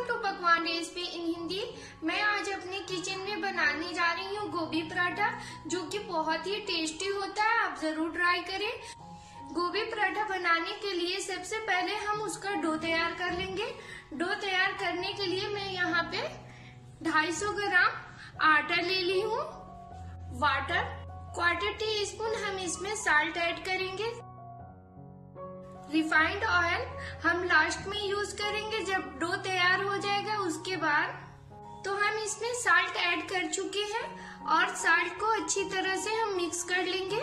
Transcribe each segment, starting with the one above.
Welcome to Pakwan recipe in Hindi मैं आज अपने किचन में बनाने जा रही हूँ गोभी पराठा, जो कि बहुत ही टेस्टी होता है, आप ज़रूर ट्राई करें। गोभी पराठा बनाने के लिए सबसे पहले हम उसका डो तैयार कर लेंगे। डो तैयार करने के लिए मैं यहाँ पे 250 ग्राम आटा ले ली हूँ। वाटर क्वार्टर टी स्पून हम इसमें साल्ट ऐड करेंगे। रिफाइंड ऑयल हम लास्ट में यूज़ करेंगे जब डो तैयार हो जाएगा उसके बाद। तो हम इसमें साल्ट ऐड कर चुके हैं और साल्ट को अच्छी तरह से हम मिक्स कर लेंगे।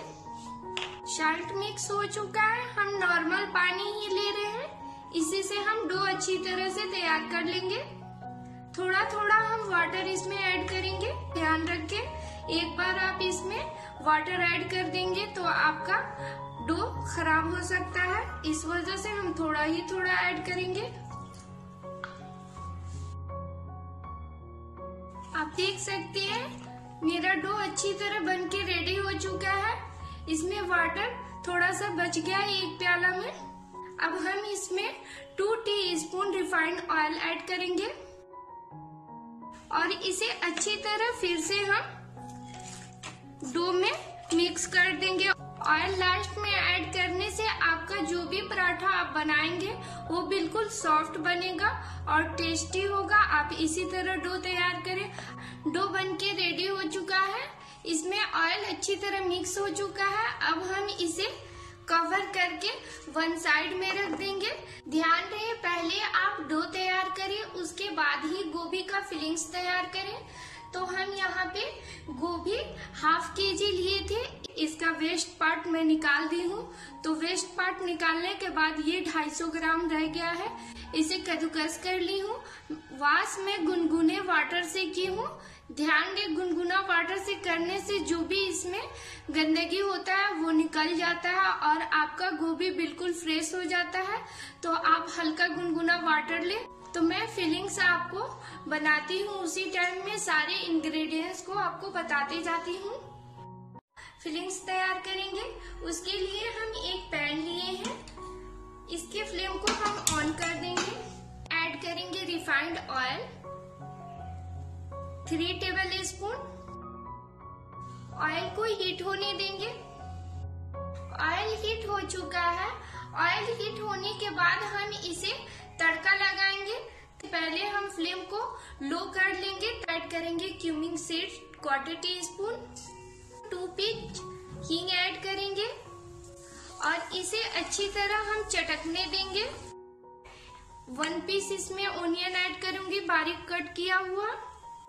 साल्ट मिक्स हो चुका है, हम नॉर्मल पानी ही ले रहे हैं। इसी से हम डो अच्छी तरह से तैयार कर लेंगे। थोड़ा थोड़ा हम वाटर इसमें ऐड करेंगे। ध्यान रखें, एक बार आप इसमें वाटर ऐड कर देंगे तो आपका डो खराब हो सकता है। इस वजह से हम थोड़ा ही थोड़ा ऐड करेंगे। आप देख सकते हैं, मेरा डो अच्छी तरह बन के रेडी हो चुका है। इसमें वाटर थोड़ा सा बच गया है एक प्याला में। अब हम इसमें two teaspoon refined oil add करेंगे। और इसे अच्छी तरह फिर से हम डो में मिक्स कर देंगे। ऑयल लास्ट में ऐड करने से आपका जो भी पराठा आप बनाएँगे, वो बिल्कुल सॉफ्ट बनेगा और टेस्टी होगा। आप इसी तरह डो तैयार करें। डो बन के रेडी हो चुका है। इसमें ऑयल अच्छी तरह मिक्स हो चुका है। अब हम इसे कवर करके वन साइड में रख देंगे। ध्यान रहे, पहले आप डो तैयार करें, उसके बाद ही गोभी का फिलिंग्स तैयार करें। तो हम यहाँ पे गोभी हाफ़ के जी लिए थे। इसका वेस्ट पार्ट मैं निकाल दी हूँ। तो वेस्ट पार्ट निकालने के बाद ये 250 ग्राम रह गया है। इसे कद्दूकस कर ली हूँ। वास में गुनगुने वाटर से की हूँ। ध्यान दे, गुनगुना वाटर से करने से जो भी इसमें गंदगी होता है, वो निकल जाता है और आपका गोभी बिल्कुल फ्रेश हो जाता है। तो आप हल्का गुनगुना वाटर ले। तो मैं फिलिंग्स आपको बनाती हूँ। उसी टाइम में सारे इंग्रेडिएंट्स को आपको बताती जाती हूँ। फिलिंग्स तैयार करेंगे। उसके लिए हम एक पैन लिए हैं। इसके फ्लेम को हम ऑन कर देंगे। ऐड करेंगे refined oil three tablespoon oil को हीट होने देंगे। ऑयल हीट हो चुका है। ऑयल हीट होने के बाद हम इसे तड़का लगाएँगे। पहले हम फ्लेम को लो कर लेंगे ऐड करेंगे cumin seed quarter teaspoon two pinch हींग ऐड करेंगे और इसे अच्छी तरह हम चटकने देंगे। वन पीस इसमें ओनियन ऐड करूँगी, बारीक कट किया हुआ।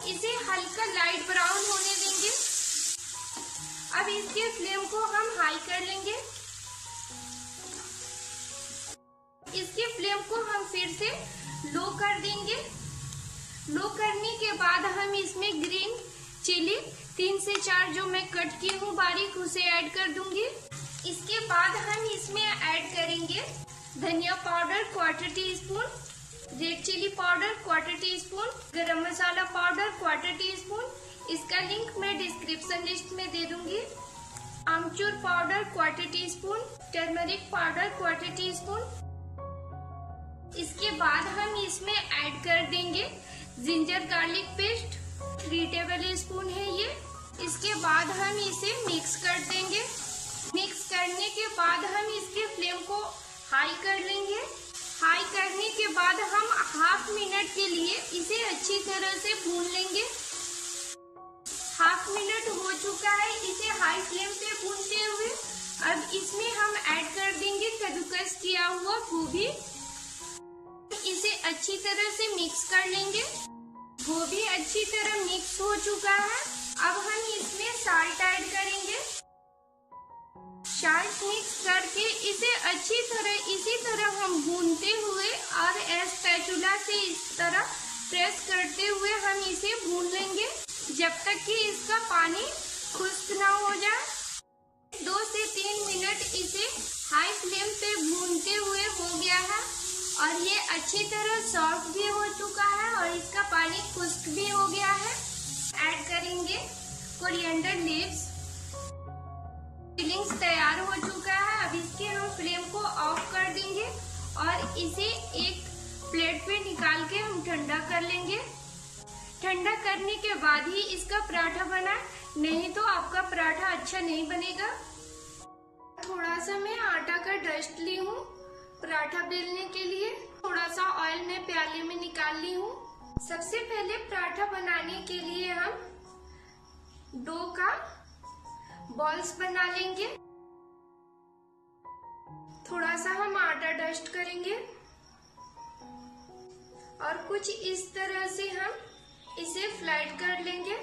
इसे हल्का लाइट ब्राउन होने देंगे। अब इसके फ्लेम को हम हाई कर लेंगे। इसके फ्लेम को हम फिर से लो कर देंगे। लो करने के बाद हम इसमें ग्रीन चिली तीन से चार जो मैं कट की हूँ बारीक उसे ऐड कर दूँगी। इसके बाद हम इसमें ऐड करेंगे धनिया powder quarter teaspoon red chilli powder quarter teaspoon garam masala powder quarter teaspoon इसका लिंक मैं डिस्क्रिप्शन लिस्ट में दे दूँगी। आमचूर powder quarter teaspoon turmeric powder quarter teaspoon इसके बाद हम इसमें ऐड कर देंगे ginger garlic paste. Three tablespoon है ये। इसके बाद हम इसे मिक्स कर देंगे। मिक्स करने के बाद हम इसके फ्लेम को हाई कर लेंगे। हाई करने के बाद हम हाफ़ मिनट के लिए इसे अच्छी तरह से भून लेंगे। हाफ़ मिनट हो चुका है इसे हाई फ्लेम पे भूनते हुए। अब इसमें हम ऐड कर देंगे कद्दूकस किया हुआ गोभी। अच्छी तरह से मिक्स कर लेंगे। गोभी अच्छी तरह मिक्स हो चुका है। अब हम इसमें साल्ट ऐड करेंगे। साल्ट मिक्स करके इसे अच्छी तरह, इसी तरह हम भूनते हुए और स्पैचुला से इस तरह प्रेस करते हुए हम इसे भून लेंगे। जब तक कि इसका पानी खुश्क ना हो जाए। दो से तीन मिनट इसे हाई फ्लेम पे भूनते हुए हो गया है। और ये अच्छी तरह सॉफ्ट भी हो चुका है और इसका पानी खुश्क भी हो गया है। ऐड करेंगे कोरिएंडर लीव्स फिलिंग्स तैयार हो चुका है। अब इसके हम फ्लेम को ऑफ़ कर देंगे और इसे एक प्लेट पे निकाल के हम ठंडा कर लेंगे। ठंडा करने के बाद ही इसका पराठा बना नहीं तो आपका पराठा अच्छा नहीं बनेगा। थोड़ा सा मैं आटा का डस्ट ली हूँ। पराठा बेलने के ऑयल मैं प्याले में निकाल ली हूँ। सबसे पहले पराठा बनाने के लिए हम डो का बॉल्स बना लेंगे। थोड़ा सा हम आटा डस्ट करेंगे। और कुछ इस तरह से हम इसे फ़्लाइट कर लेंगे।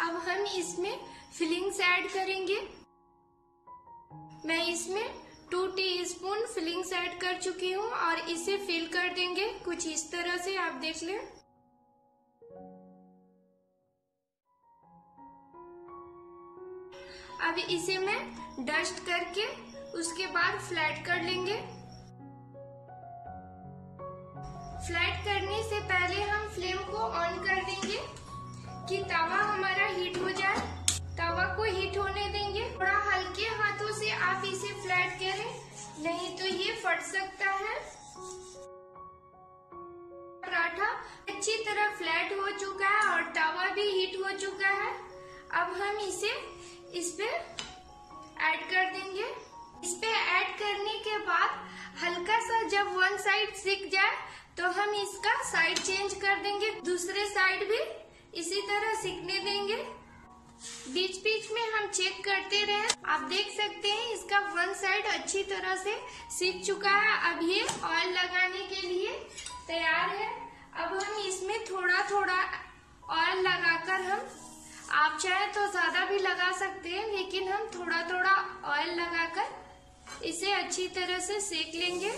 अब हम इसमें फिलिंग्स ऐड करेंगे। मैं इसमें टू टी फिलिंग्स ऐड कर चुकी हूँ और इसे फिल कर देंगे। कुछ इस तरह से आप देख लें। अब इसे मैं डस्ट करके उसके बाद फ्लैट कर लेंगे। फ्लैट करने से पहले हम फ्लेम को ऑन कर देंगे कि तवा हमारा हीट हो जाए। तवा को हीट होने देंगे। थोड़ा हल्के हाथों से आप इसे फ्लैट करें। ये फट सकता है। पराठा अच्छी तरह फ्लैट हो चुका है और तवा भी हीट हो चुका है। अब हम इसे इस पे ऐड कर देंगे। इस पे ऐड करने के बाद हल्का सा जब वन साइड सिक जाए तो हम इसका साइड चेंज कर देंगे। दूसरे साइड भी इसी तरह सीखने देंगे। बीच बीच में हम चेक करते रहे। आप देख सकते हैं इसका वन साइड अच्छी तरह से सीख चुका है। अब ये ऑयल लगाने के लिए तैयार है। अब हम इसमें थोड़ा थोड़ा ऑयल लगाकर हम, आप चाहे तो ज़्यादा भी लगा सकते हैं, लेकिन हम थोड़ा थोड़ा ऑयल लगाकर इसे अच्छी तरह से सेक लेंगे।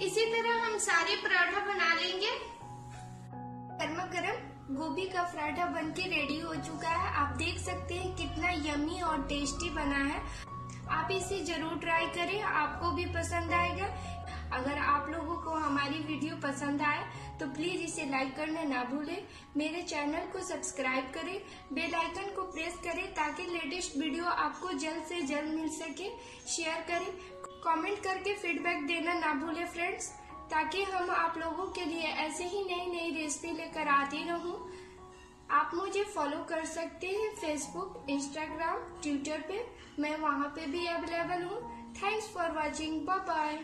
इसी तरह हम सारे पराठा बना लेंगे। गर्मा गर्म गोभी का पराठा बनके रेडी हो चुका है। आप देख सकते हैं कितना यमी और टेस्टी बना है। आप इसे ज़रूर ट्राई करें, आपको भी पसंद आएगा। अगर आप लोगों को हमारी वीडियो पसंद आए तो प्लीज़ इसे लाइक करना ना भूलें। मेरे चैनल को सब्सक्राइब करें बेल आइकन को प्रेस करें, ताकि लेटेस्ट वीडियो आपको जल्द से जल्द मिल सके। शेयर करें कमेंट करके फीडबैक देना ना भूलें फ्रेंड्स ताकि हम आप लोगों के लिए ऐसे ही नई नई रेसिपी लेकर आती रहूँ। आप मुझे फॉलो कर सकते हैं फेसबुक इंस्टाग्राम ट्विटर पे। मैं वहाँ पे भी अवेलेबल हूँ। Thanks for watching bye bye